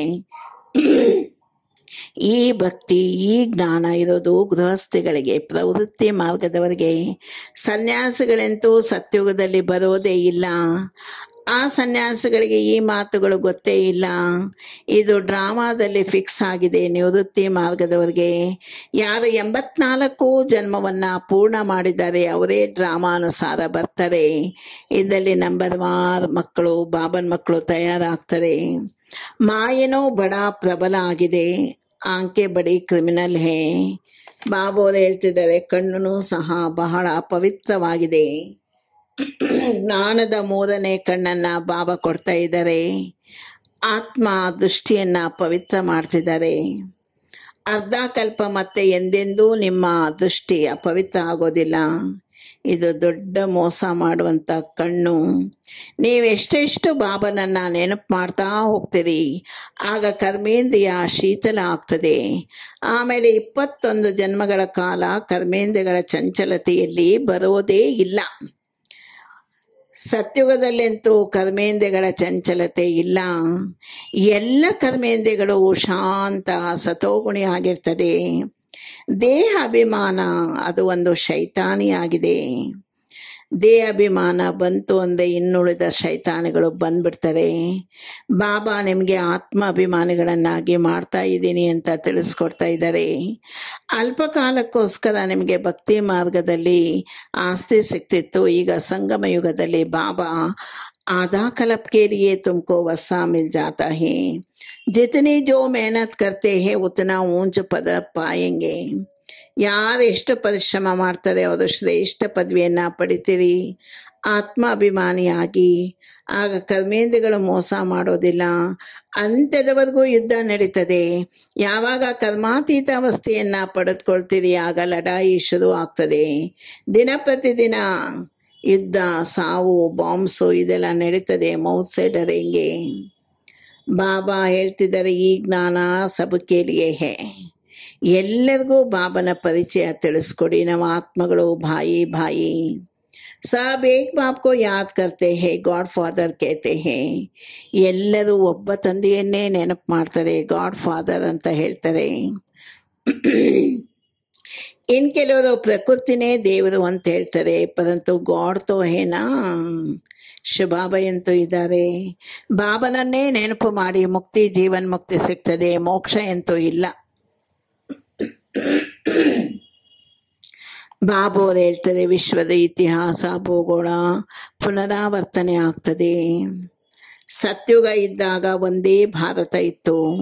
ಈ ಭಕ್ತಿ ಈ ಜ್ಞಾನ ಇರೋದು ಗೃಹಸ್ಥಿಗಳಿಗೆ ಪ್ರವೃತ್ತಿ ಮಾರ್ಗದವರಿಗೆ ಸನ್ಯಾಸಿಗಳಂತೂ ಸತ್ಯುಗದಲ್ಲಿ ಬರೋದೇ ಇಲ್ಲ ಆ ಸನ್ಯಾಸಿಗಳಿಗೆ ಈ ಮಾತುಗಳು ಗೊತ್ತೇ ಇಲ್ಲ. ಇದು ಡ್ರಾಮಾದಲ್ಲಿ ಫಿಕ್ಸ್ ಆಗಿದೆ ನಿವೃತ್ತಿ ಮಾರ್ಗದವರಿಗೆ. ಯಾರು ಎಂಬತ್ನಾಲ್ಕು ಜನ್ಮವನ್ನ ಪೂರ್ಣ ಮಾಡಿದ್ದಾರೆ ಅವರೇ ಡ್ರಾಮಾನುಸಾರ ಬರ್ತಾರೆ. ಇದರಲ್ಲಿ ನಂಬರ್ ವಾರ್ ಮಕ್ಕಳು, ಬಾಬನ್ ಮಕ್ಕಳು ತಯಾರಾಗ್ತಾರೆ. ಮಾಯನೋ ಬಡ ಪ್ರಬಲ ಆಗಿದೆ. ಆಂಕೆ ಬಡಿ ಕ್ರಿಮಿನಲ್ ಹೇ. ಬಾಬು ಅವರು ಹೇಳ್ತಿದ್ದಾರೆ ಕಣ್ಣು ಸಹ ಬಹಳ ಪವಿತ್ರವಾಗಿದೆ. ಜ್ಞಾನದ ಮೂರನೇ ಕಣ್ಣನ್ನ ಬಾಬಾ ಕೊಡ್ತಾ ಇದ್ದಾರೆ. ಆತ್ಮ ದೃಷ್ಟಿಯನ್ನ ಪವಿತ್ರ ಮಾಡ್ತಿದ್ದಾರೆ. ಅರ್ಧ ಕಲ್ಪ ಮತ್ತೆ ಎಂದೆಂದೂ ನಿಮ್ಮ ದೃಷ್ಟಿ ಅಪವಿತ್ರ ಆಗೋದಿಲ್ಲ. ಇದು ದೊಡ್ಡ ಮೋಸ ಮಾಡುವಂತ ಕಣ್ಣು. ನೀವೆಷ್ಟೆಷ್ಟು ಬಾಬನನ್ನ ನೆನಪು ಮಾಡ್ತಾ ಹೋಗ್ತೀರಿ. ಆಗ ಕರ್ಮೇಂದ್ರಿಯ ಶೀತಲ ಆಗ್ತದೆ. ಆಮೇಲೆ ಇಪ್ಪತ್ತೊಂದು ಜನ್ಮಗಳ ಕಾಲ ಕರ್ಮೇಂದ್ರಿಯಗಳ ಚಂಚಲತೆಯಲ್ಲಿ ಬರೋದೇ ಇಲ್ಲ. ಸತ್ಯುಗದಲ್ಲಂತೂ ಕರ್ಮೇಂದ್ರಿಗಳ ಚಂಚಲತೆ ಇಲ್ಲ. ಎಲ್ಲ ಕರ್ಮೇಂದ್ರಿಗಳು ಶಾಂತ ಸತೋಗುಣಿ ಆಗಿರ್ತದೆ. ದೇಹ ಅಭಿಮಾನ ಅದು ಒಂದು ಶೈತಾನಿಯಾಗಿದೆ. ದೇಹ ಅಭಿಮಾನ ಬಂತು ಅಂದ್ರೆ ಇನ್ನುಳಿದ ಶೈತಾನಗಳು ಬಂದ್ಬಿಡ್ತಾರೆ ಬಾಬಾ ನಿಮಗೆ ಆತ್ಮ ಅಭಿಮಾನಿಗಳನ್ನಾಗಿ ಮಾಡ್ತಾ ಇದ್ದೀನಿ ಅಂತ ತಿಳಿಸ್ಕೊಡ್ತಾ ಇದ್ದಾರೆ ಅಲ್ಪ ಕಾಲಕ್ಕೋಸ್ಕರ ನಿಮಗೆ ಭಕ್ತಿ ಮಾರ್ಗದಲ್ಲಿ ಆಸ್ತಿ ಸಿಕ್ತಿತ್ತು ಈಗ ಸಂಗಮ ಯುಗದಲ್ಲಿ ಬಾಬಾ आधा कल्प के लिए तुमको वसा मिल जाता है जितनी जो मेहनत करते हैं उतना ऊंच पद पाएंगे ಯಾರು ಎಷ್ಟು ಪರಿಶ್ರಮ ಮಾಡ್ತಾರೆ ಅವರು ಶ್ರೇಷ್ಠ ಪದವಿಯನ್ನ ಪಡಿತೀರಿ? ಆತ್ಮ ಅಭಿಮಾನಿಯಾಗಿ ಆಗ ಕರ್ಮೇಂದ್ರಗಳು ಮೋಸ ಮಾಡೋದಿಲ್ಲ. ಅಂತ್ಯದವರೆಗೂ ಯುದ್ಧ ನಡೀತದೆ. ಯಾವಾಗ ಕರ್ಮಾತೀತ ಅವಸ್ಥೆಯನ್ನ ಪಡೆದುಕೊಳ್ತೀರಿ, ಆಗ ಲಡಾಯಿ ಶುರು ಆಗ್ತದೆ. ದಿನ ಪ್ರತಿದಿನ ಯುದ್ಧ, ಸಾವು, ಬಾಂಬ್ಸು ಇದೆಲ್ಲ ನಡೀತದೆ. ಮೌತ್ ಸೈಡರ್ ಹೆಂಗೆ? ಬಾಬಾ ಹೇಳ್ತಿದ್ದಾರೆ, ಈ ಜ್ಞಾನ ಸಬಕೇಲಿಯೇ ಹೇ. ಎಲ್ಲರಿಗೂ ಬಾಬನ ಪರಿಚಯ ತಿಳಿಸ್ಕೊಡಿ ನಮ್ಮ ಆತ್ಮಗಳು ಭಾಯಿ ಭಾಯಿ सब एक बाप को याद करते हैं ಗಾಡ್ ಫಾದರ್ कहते हैं ಎಲ್ಲರೂ ಒಬ್ಬ ತಂದೆಯನ್ನೇ ನೆನಪು ಮಾಡ್ತಾರೆ ಗಾಡ್ ಫಾದರ್ ಅಂತ ಹೇಳ್ತಾರೆ ಇನ್ ಕೆಲವರು ಪ್ರಕೃತಿನೇ ದೇವರು ಅಂತ ಹೇಳ್ತಾರೆ ಪರಂತು ಗಾಡ್ ತೋ ಹೇನಾ ಶಿವಬಾಬಾ ಅಂತೂ ಇದ್ದಾರೆ ಬಾಬನನ್ನೇ ನೆನಪು ಮಾಡಿ ಮುಕ್ತಿ ಜೀವನ್ ಮುಕ್ತಿ ಸಿಗ್ತದೆ ಮೋಕ್ಷ ಅಂತೂ ಇಲ್ಲ ಬಾಬು ಹೇಳ್ತಾರೆ ವಿಶ್ವದ ಇತಿಹಾಸ, ಭೂಗೋಳ ಪುನರಾವರ್ತನೆ ಆಗ್ತದೆ. ಸತ್ಯುಗ ಇದ್ದಾಗ ಒಂದೇ ಭಾರತ ಇತ್ತು.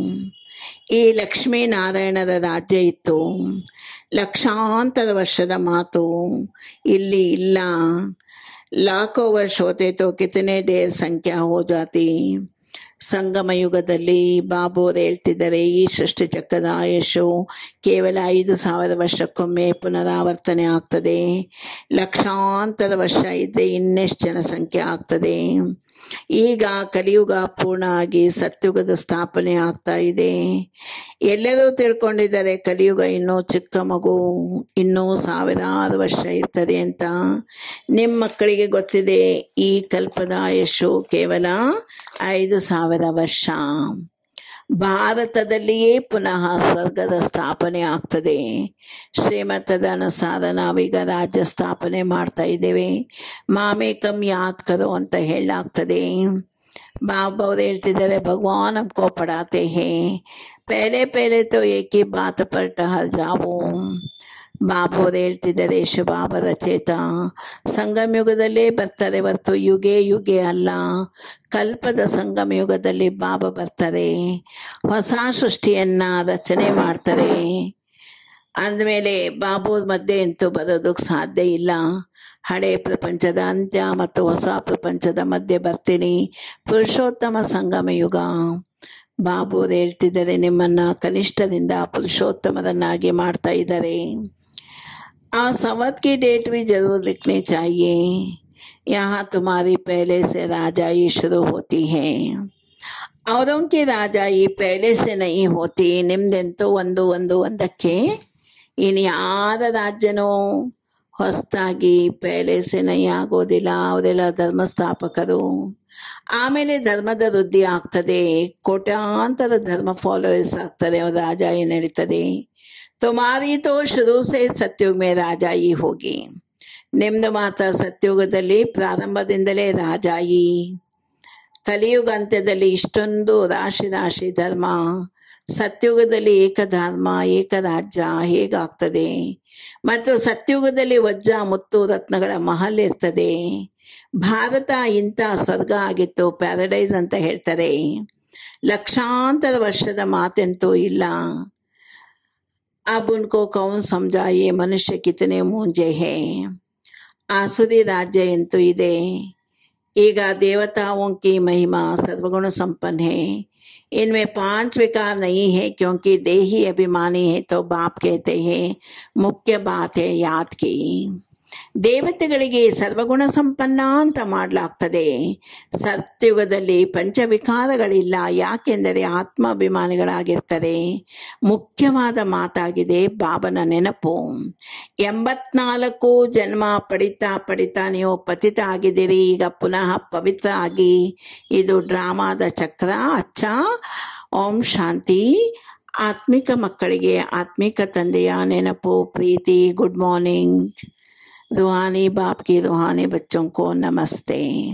ಈ ಲಕ್ಷ್ಮೀ ನಾರಾಯಣರ ರಾಜ್ಯ ಇತ್ತು. ಲಕ್ಷಾಂತರ ವರ್ಷದ ಮಾತು ಇಲ್ಲಿ ಇಲ್ಲ. ಲಾಖೋ ವರ್ಷ ಹೋತೆ ತೋ ಕಿತನೆ ಡೇರ್ ಸಂಖ್ಯಾ ಹೋ ಜಾತಿ. ಸಂಗಮ ಯುಗದಲ್ಲಿ ಬಾಬು ಅವರು ಹೇಳ್ತಿದ್ದಾರೆ, ಈ ಸೃಷ್ಟಿ ಚಕ್ರದ ಆಯುಷು ಕೇವಲ ಐದು ಸಾವಿರ ವರ್ಷಕ್ಕೊಮ್ಮೆ ಪುನರಾವರ್ತನೆ ಆಗ್ತದೆ. ಲಕ್ಷಾಂತರ ವರ್ಷ ಇದ್ದರೆ ಇನ್ನೆಷ್ಟು ಜನಸಂಖ್ಯೆ ಆಗ್ತದೆ. ಈಗ ಕಲಿಯುಗ ಪೂರ್ಣ ಆಗಿ ಸತ್ಯುಗದ ಸ್ಥಾಪನೆ ಆಗ್ತಾ ಇದೆ. ಎಲ್ಲರೂ ತಿಳ್ಕೊಂಡಿದ್ದಾರೆ, ಕಲಿಯುಗ ಇನ್ನೂ ಚಿಕ್ಕ ಮಗು, ಇನ್ನೂ ಸಾವಿರಾರು ವರ್ಷ ಇರ್ತದೆ ಅಂತ. ನಿಮ್ಮ ಮಕ್ಕಳಿಗೆ ಗೊತ್ತಿದೆ, ಈ ಕಲ್ಪದ ಯಶು ಕೇವಲ ಐದು ಸಾವಿರ ವರ್ಷ. ಭಾರತದಲ್ಲಿಯೇ ಪುನಃ ಸ್ವರ್ಗದ ಸ್ಥಾಪನೆ ಆಗ್ತದೆ. ಶ್ರೀಮಂತದ ಅನುಸಾರ ನಾವೀಗ ರಾಜ್ಯ ಸ್ಥಾಪನೆ ಮಾಡ್ತಾ ಇದ್ದೇವೆ. ಮಾಮೇಕಂ ಯಾತ್ಕರು ಅಂತ ಹೇಳಾಗ್ತದೆ ಬಾಬ್ ಅವ್ರು ಹೇಳ್ತಿದ್ದಾರೆ, ಭಗವಾನ್ ಕೋಪಡಾತೆ ಹೇ. ಪೇಲೆ ಪೇಲೆ ತೋ ಏಕೆ ಬಾತ್ ಪರ್ಟ ಹರ್ಜಾವು जाओ ಬಾಬು ಅವರು ಹೇಳ್ತಿದ್ದಾರೆ ಶುಭಾಭ ರಚೇತ ಸಂಗಮ ಯುಗದಲ್ಲೇ ಬರ್ತಾರೆ ಹೊರತು ಯುಗೆ ಯುಗೆ ಅಲ್ಲ. ಕಲ್ಪದ ಸಂಗಮ ಯುಗದಲ್ಲಿ ಬಾಬಾ ಬರ್ತಾರೆ ಹೊಸ ಸೃಷ್ಟಿಯನ್ನ ರಚನೆ ಮಾಡ್ತಾರೆ ಅಂದಮೇಲೆ ಬಾಬು ಮಧ್ಯೆ ಅಂತೂ ಬರೋದಕ್ಕೆ ಸಾಧ್ಯ ಇಲ್ಲ. ಹಳೆ ಪ್ರಪಂಚದ ಅಂತ್ಯ ಮತ್ತು ಹೊಸ ಪ್ರಪಂಚದ ಮಧ್ಯೆ ಬರ್ತೀನಿ. ಪುರುಷೋತ್ತಮ ಸಂಗಮ ಯುಗ ಬಾಬು ಹೇಳ್ತಿದ್ದಾರೆ, ನಿಮ್ಮನ್ನ ಕನಿಷ್ಠದಿಂದ ಪುರುಷೋತ್ತಮರನ್ನಾಗಿ ಮಾಡ್ತಾ ಇದ್ದಾರೆ. आ संवत की डेट भी जरूर लिखनी चाहिए यहाँ तुम्हारी पहले से राजाई शुरू होती है औरों की ರಾಜಾಯಿ ಪಹಲೆ ಸೆ ನೈ ಹೋತಿ ನಿಮ್ದೆಂತೂ ಒಂದು ಒಂದು ಒಂದಕ್ಕೆ ಇನ್ನು ಯಾರ ರಾಜ್ಯನೂ ಹೊಸದಾಗಿ ಪಹಲೆ ಸೆ ನೈ ಆಗೋದಿಲ್ಲ ಅವರೆಲ್ಲ ಧರ್ಮಸ್ಥಾಪಕರು ಆಮೇಲೆ ಧರ್ಮದ ವೃದ್ಧಿ ಆಗ್ತದೆ ಕೋಟ್ಯಾಂತರ ಧರ್ಮ ಫಾಲೋವರ್ಸ್ ಆಗ್ತದೆ ಅವ್ರ ರಾಜಾಯಿ ನಡೀತದೆ ತುಮಾರಿ ತೋ ಮೇ ರಾಜಾಯಿ ಹೋಗಿ. ನಿಮ್ದು ಮಾತ ಸತ್ಯುಗದಲ್ಲಿ ಪ್ರಾರಂಭದಿಂದಲೇ ರಾಜಾಯಿ. ಕಲಿಯುಗ ಅಂತ್ಯದಲ್ಲಿ ಇಷ್ಟೊಂದು ರಾಶಿ ರಾಶಿ ಧರ್ಮ, ಸತ್ಯುಗದಲ್ಲಿ ಏಕಧರ್ಮ, ಏಕರಾಜ್ಯ ಹೇಗಾಗ್ತದೆ? ಮತ್ತು ಸತ್ಯುಗದಲ್ಲಿ ವಜ್ರ ಮುತ್ತು ರತ್ನಗಳ ಮಹಲ್ ಇರ್ತದೆ. ಭಾರತ ಇಂಥ ಸ್ವರ್ಗ ಆಗಿತ್ತು, ಪ್ಯಾರಡೈಸ್ ಅಂತ ಹೇಳ್ತಾರೆ. ಲಕ್ಷಾಂತರ ವರ್ಷದ ಮಾತೆಂತೂ ಇಲ್ಲ. अब उनको कौन समझा ये मनुष्य कितने मूंजे हैं। आसुरी राज्यंतु इदे। ಈಗ देवताओं की महिमा सर्वगुण संपन्न है। इनमें पाँच विकार नहीं है, क्योंकि देही अभिमानी है तो बाप कहते हैं, मुख्य बात है याद की। ದೇವತೆಗಳಿಗೆ ಸರ್ವಗುಣ ಸಂಪನ್ನ ಅಂತ ಮಾಡಲಾಗ್ತದೆ. ಸತ್ಯುಗದಲ್ಲಿ ಪಂಚವಿಕಾರಗಳಿಲ್ಲ. ಯಾಕೆಂದರೆ ಆತ್ಮಾಭಿಮಾನಿಗಳಾಗಿರ್ತಾರೆ ಮುಖ್ಯವಾದ ಮಾತಾಗಿದೆ ಬಾಬನ ನೆನಪು. ಎಂಬತ್ನಾಲ್ಕು ಜನ್ಮ ಪಡಿತಾ ಪಡಿತಾ ನೀವು ಪತಿತ ಆಗಿದ್ದೀರಿ. ಈಗ ಪುನಃ ಪವಿತ್ರ ಆಗಿ. ಇದು ಡ್ರಾಮಾದ ಚಕ್ರ. ಅಚ್ಚ. ಓಂ ಶಾಂತಿ. ಆತ್ಮಿಕ ಮಕ್ಕಳಿಗೆ ಆತ್ಮಿಕ ತಂದೆಯ ನೆನಪು, ಪ್ರೀತಿ, ಗುಡ್ ಮಾರ್ನಿಂಗ್. ರೂಹಾನಿ ಬಾಪ್ ಕಿ ರೂಹಾನಿ ಬಚ್ಚೊಂಕೋ, ನಮಸ್ತೆ.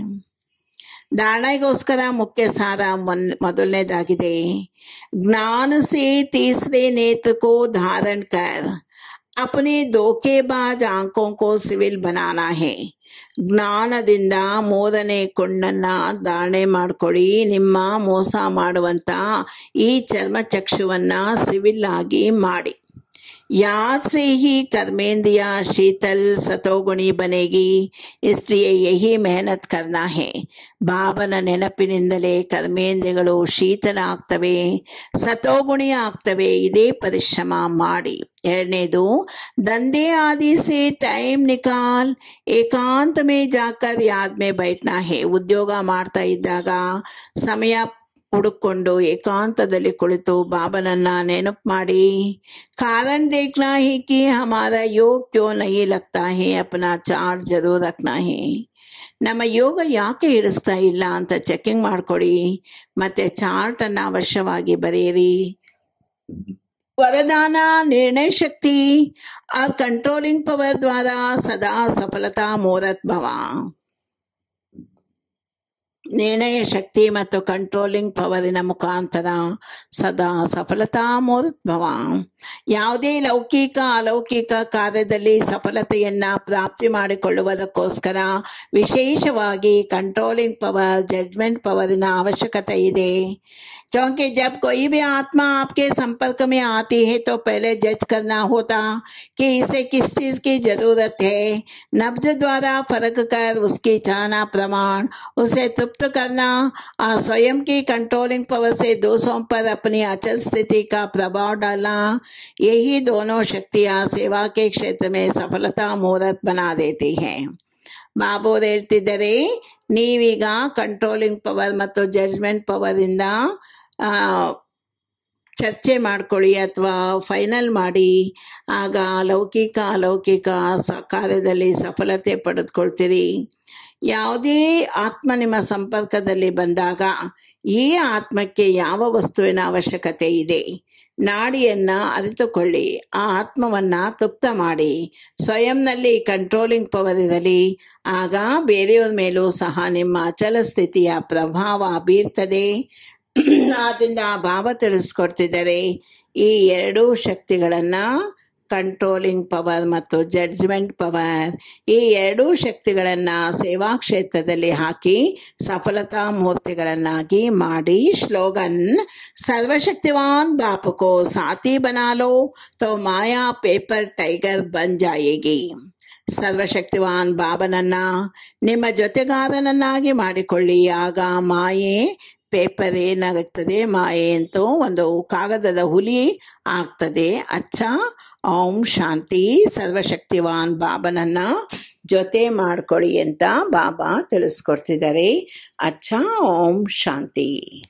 ಧಾರಣೆಗೋಸ್ಕರ ಮುಖ್ಯ ಸಾರ ಮೊನ್, ಮೊದಲನೇದಾಗಿದೆ. ಜ್ಞಾನ ಸೇ ತೀಸರೆ ನೇತ್ರಕೋ ಧಾರಣ ಕರ್. ಅಪನೆ ದೋಕೆಬಾಜ್ ಆಂಕೋಂಕೋ ಸಿವಿಲ್ ಬನಾನಾ ಹೇ. ಜ್ಞಾನದಿಂದ ಮೂರನೇ ಕೊಂಡನ್ನ ಧಾರಣೆ ಮಾಡ್ಕೊಳ್ಳಿ ನಿಮ್ಮ ಮೋಸ ಮಾಡುವಂತ ಈ ಚರ್ಮಚಕ್ಷುವನ್ನ ಸಿವಿಲ್ ಆಗಿ ಮಾಡಿ. याद से ही कर्मेंद्रिया शीतल सतोगुणी बनेगी। इसलिए यही मेहनत करना है। बाबन नेनपिनिंदले कर्मेंद्रियो शीतल आगतवे सतोगुणी आगतवे इदे परिश्रम माड़ी। एरनेदो दंदे आदि से टाइम निकाल, एकांत में जाकर याद में बैठना है। उद्योग मारता समय ಹುಡುಕೊಂಡು ಏಕಾಂತದಲ್ಲಿ ಕುಳಿತು ಬಾಬನನ್ನ ನೆನಪು ಮಾಡಿ कारण देखना है कि हमारा योग क्यों नहीं लगता है अपना चार्ट जरूर रखना है ನಮ್ಮ ಯೋಗ ಯಾಕೆ ಹಿಡಿಸ್ತಾ ಇಲ್ಲ ಅಂತ ಚೆಕಿಂಗ್ ಮಾಡ್ಕೊಡಿ ಮತ್ತೆ ಚಾರ್ಟ್ ಅನ್ನ ಅವಶ್ಯವಾಗಿ ಬರೆಯಿರಿ वरदान निर्णय शक्ति और कंट्रोलिंग पावर द्वारा सदा सफलता मोरत भवा ನಿರ್ಣಯ ಶಕ್ತಿ ಮತ್ತು ಕಂಟ್ರೋಲಿಂಗ್ ಪವರಿನ ಮುಖಾಂತರ ಸದಾ ಸಫಲತಾ ಮೋದ್ಭವ ಯಾವುದೇ ಲೌಕಿಕ ಅಲೌಕಿಕ ಕಾರ್ಯದಲ್ಲಿ ಸಫಲತೆಯನ್ನ ಪ್ರಾಪ್ತಿ ಮಾಡಿಕೊಳ್ಳುವುದಕ್ಕೋಸ್ಕರ ವಿಶೇಷವಾಗಿ ಕಂಟ್ರೋಲಿಂಗ್ ಪವರ್ ಜಡ್ಜ್ಮೆಂಟ್ ಪವರಿನ ಅವಶ್ಯಕತೆ ಇದೆ क्योंकि जब कोई भी आत्मा आपके संपर्क में आती है तो पहले जज करना होता कि इसे किस चीज की जरूरत है नब्ज द्वारा फर्क कर उसकी चाहना प्रमाण उसे तृप्त करना और स्वयं की कंट्रोलिंग पावर से दूसरों पर अपनी अचल स्थिति का प्रभाव डालना यही दोनों शक्तियां सेवा के क्षेत्र में सफलता मुहूर्त बना देती हैं ಬಾಬೋರ್ ಹೇಳ್ತಿದ್ದಾರೆ ನೀವೀಗ ಕಂಟ್ರೋಲಿಂಗ್ ಪವರ್ ಮತ್ತು ಜಡ್ಜ್ಮೆಂಟ್ ಪವರ್ ಇಂದ ಆ, ಚರ್ಚೆ ಮಾಡ್ಕೊಳ್ಳಿ ಅಥವಾ ಫೈನಲ್ ಮಾಡಿ ಆಗ ಲೌಕಿಕ ಅಲೌಕಿಕ ಸ ಕಾರ್ಯದಲ್ಲಿ ಸಫಲತೆ ಪಡೆದುಕೊಳ್ತೀರಿ ಯಾವುದೇ ಆತ್ಮ ನಿಮ್ಮ ಸಂಪರ್ಕದಲ್ಲಿ ಬಂದಾಗ ಈ ಆತ್ಮಕ್ಕೆ ಯಾವ ವಸ್ತುವಿನ ಅವಶ್ಯಕತೆ ಇದೆ ನಾಡಿಯನ್ನ ಅರಿತುಕೊಳ್ಳಿ, ಆ ಆತ್ಮವನ್ನ ತೃಪ್ತ ಮಾಡಿ ಸ್ವಯಂನಲ್ಲಿ ಕಂಟ್ರೋಲಿಂಗ್ ಪವರ್ ಇರಲಿ ಆಗ ಬೇರೆಯವರ ಮೇಲೂ ಸಹ ನಿಮ್ಮ ಅಚಲ ಸ್ಥಿತಿಯ ಪ್ರಭಾವ ಬೀರ್ತದೆ. ಆದ್ದರಿಂದ ಆ ಭಾವ ತಿಳಿಸ್ಕೊಡ್ತಿದ್ದಾರೆ ಈ ಎರಡೂ ಶಕ್ತಿಗಳನ್ನ ಕಂಟ್ರೋಲಿಂಗ್ ಪವರ್ ಮತ್ತು ಜಡ್ಜ್ಮೆಂಟ್ ಪವರ್ ಈ ಎರಡೂ ಶಕ್ತಿಗಳನ್ನು ಸೇವಾ ಕ್ಷೇತ್ರದಲ್ಲಿ ಹಾಕಿ ಸಫಲತಾ ಮೂರ್ತಿಗಳನ್ನಾಗಿ ಮಾಡಿ ಶ್ಲೋಗನ್, ಸರ್ವಶಕ್ತಿವಾನ್ ಬಾಪುಕೋ ಸಾತಿ ಬನಾಲೋ ತೋ ಮಾಯಾ ಪೇಪರ್ ಟೈಗರ್ ಬನ್ ಜಾಯೇಗಿ ಸರ್ವಶಕ್ತಿವಾನ್ ಬಾಬನನ್ನ ನಿಮ್ಮ ಜೊತೆಗಾರನನ್ನಾಗಿ ಮಾಡಿಕೊಳ್ಳಿ. ಆಗ ಮಾಯೆ ಪೇಪರ್ ಏನಾಗುತ್ತದೆ ಮಾಯೆ ಅಂತೂ ಒಂದು ಕಾಗದದ ಹುಲಿ ಆಗ್ತದೆ. ಅಚ್ಚ ಓಂ ಶಾಂತಿ ಸರ್ವಶಕ್ತಿವಾನ್ ಬಾಬನನ್ನ ಜೊತೆ ಮಾಡ್ಕೊಳ್ಳಿ ಅಂತ ಬಾಬಾ ತಿಳಿಸ್ಕೊಡ್ತಿದ್ದಾರೆ. ಅಚ್ಚ ಓಂ ಶಾಂತಿ.